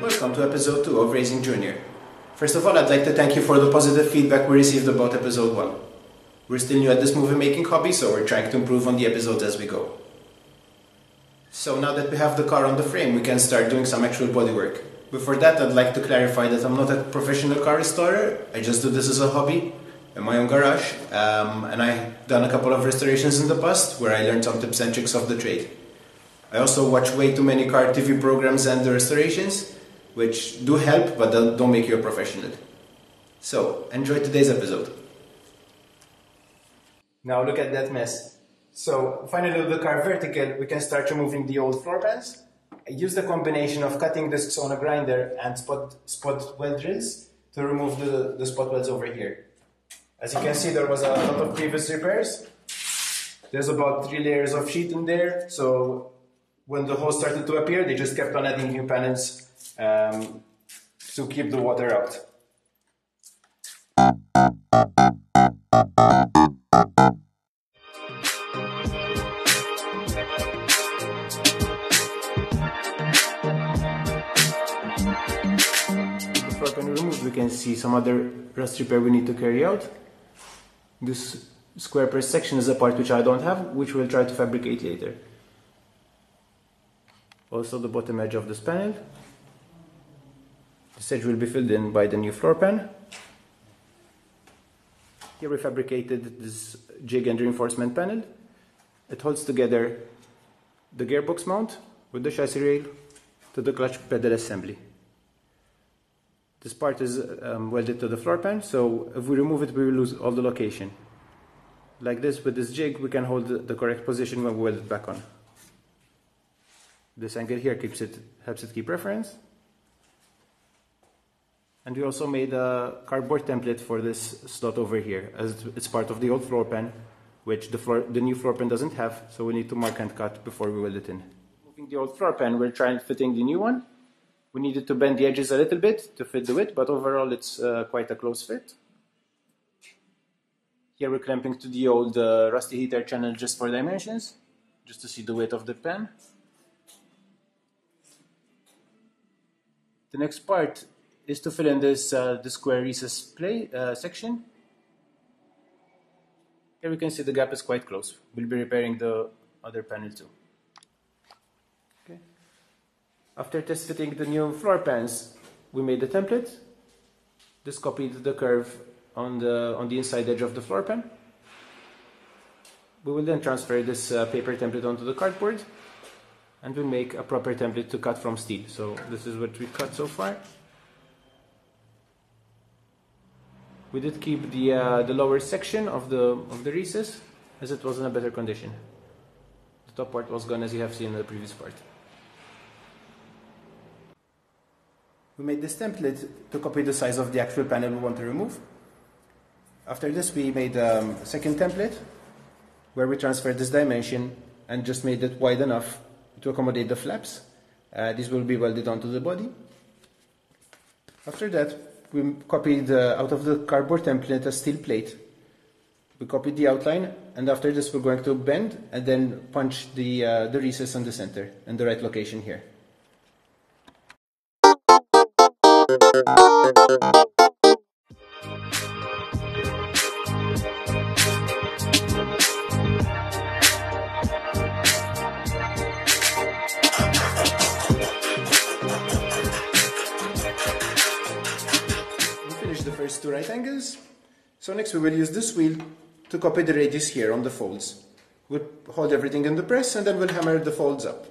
Welcome to episode 2 of Raising Junior. First of all, I'd like to thank you for the positive feedback we received about episode 1. We're still new at this movie making hobby, so we're trying to improve on the episodes as we go. So now that we have the car on the frame, we can start doing some actual bodywork. Before that, I'd like to clarify that I'm not a professional car restorer, I just do this as a hobby in my own garage, um, and I've done a couple of restorations in the past where I learned some tips and tricks of the trade. I also watch way too many car TV programs and the restorations, which do help but don't make you a professional. So, enjoy today's episode. Now look at that mess. So, finally with the car vertical, we can start removing the old floor pans. I used a combination of cutting discs on a grinder and spot, spot weld drills to remove the, the spot welds over here. As you can see, there was a lot of previous repairs. There's about three layers of sheet in there, so when the holes started to appear, they just kept on adding new panels um, to keep the water out. Before I can remove, we can see some other rust repair we need to carry out. This square press section is a part which I don't have, which we'll try to fabricate later. Also the bottom edge of this panel. This edge will be filled in by the new floor pan. Here we fabricated this jig and reinforcement panel. It holds together the gearbox mount with the chassis rail to the clutch pedal assembly. This part is um, welded to the floor pan, so if we remove it, we will lose all the location. Like this, with this jig, we can hold the, the correct position when we weld it back on. This angle here keeps it, helps it keep reference. And we also made a cardboard template for this slot over here, as it's part of the old floor pan, which the, floor, the new floor pan doesn't have, so we need to mark and cut before we weld it in. Moving the old floor pan, we're trying fitting the new one. We needed to bend the edges a little bit to fit the width, but overall it's uh, quite a close fit. Here we're clamping to the old uh, rusty heater channel just for dimensions, just to see the weight of the pan. The next part is to fill in this uh, the square recess play uh, section. Here we can see the gap is quite close. We'll be repairing the other panel too. Okay. After test fitting the new floor pans, we made the template. Just copied the curve on the on the inside edge of the floor pan. We will then transfer this uh, paper template onto the cardboard and we'll make a proper template to cut from steel. So this is what we cut so far. We did keep the uh, the lower section of the of the recess as it was in a better condition. The top part was gone as you have seen in the previous part. We made this template to copy the size of the actual panel we want to remove. After this we made um, a second template where we transferred this dimension and just made it wide enough to accommodate the flaps. Uh, will be welded onto the body. After that, we copied uh, out of the cardboard template a steel plate. We copied the outline, and after this, we're going to bend and then punch the uh, the recess on the center in the right location here. radius to right angles. So next we will use this wheel to copy the radius here on the folds. We'll hold everything in the press and then we'll hammer the folds up.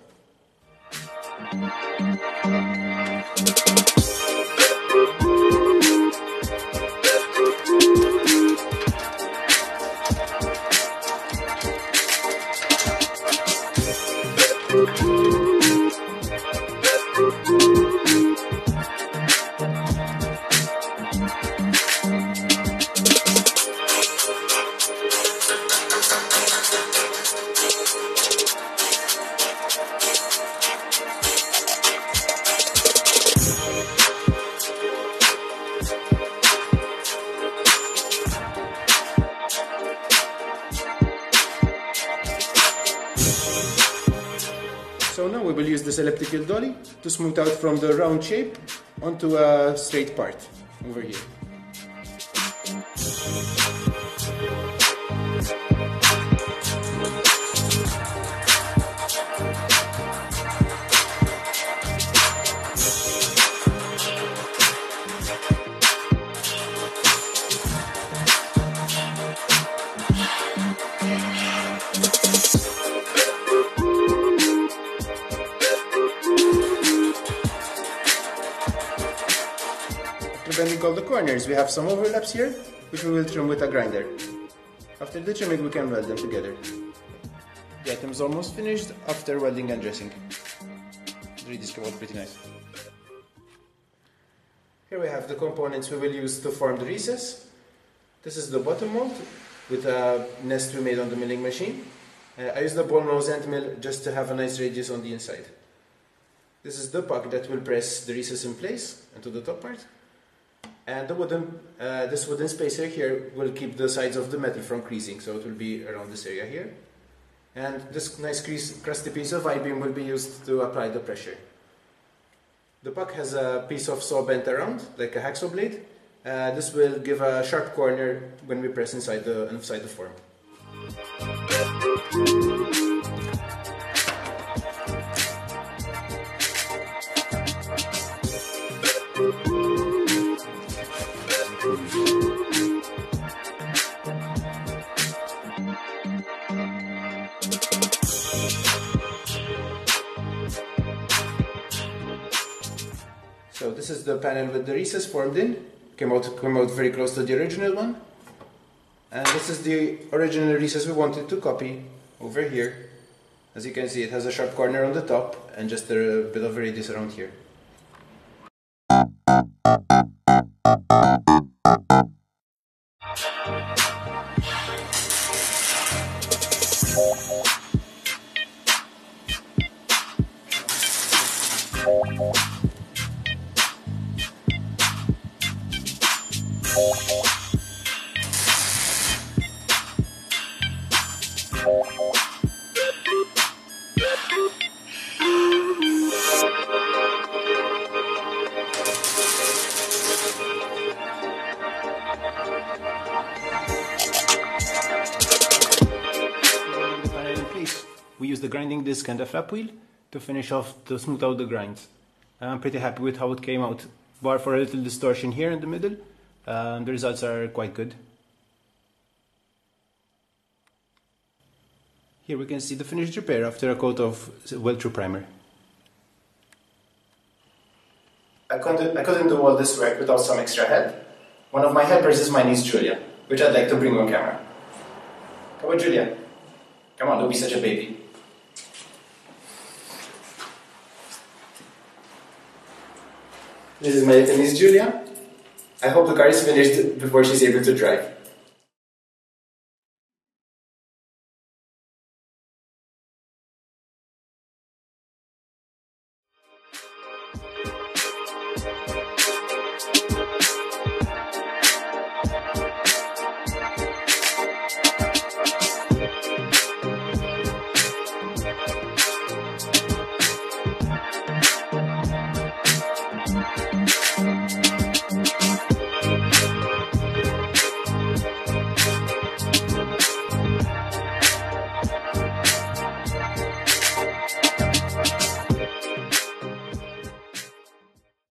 We will use this elliptical dolly to smooth out from the round shape onto a straight part over here. All the corners, we have some overlaps here, which we will trim with a grinder. After the trimming, we can weld them together. The item is almost finished after welding and dressing. Really came out pretty nice. Here we have the components we will use to form the recess. This is the bottom mold with a nest we made on the milling machine. Uh, I used the ball nose end mill just to have a nice radius on the inside. This is the puck that will press the recess in place into the top part. And the wooden, uh, this wooden spacer here will keep the sides of the metal from creasing, so it will be around this area here. And this nice crease, crusty piece of I-beam will be used to apply the pressure. The puck has a piece of saw bent around, like a hacksaw blade. Uh, this will give a sharp corner when we press inside the, inside the form. So this is the panel with the recess formed in. Came out, came out very close to the original one. And this is the original recess we wanted to copy over here. As you can see, it has a sharp corner on the top and just a bit of radius around here. We use grinding disc and the flap wheel to finish off to smooth out the grinds. I'm pretty happy with how it came out, bar for a little distortion here in the middle. Um, the results are quite good. Here we can see the finished repair after a coat of weld-through primer. I couldn't, I couldn't do all this work without some extra help. One of my helpers is my niece Julia, which I'd like to bring on camera. Come on, Julia. Come on, don't be such a baby. This is my niece Julia. I hope the car is finished before she's able to drive.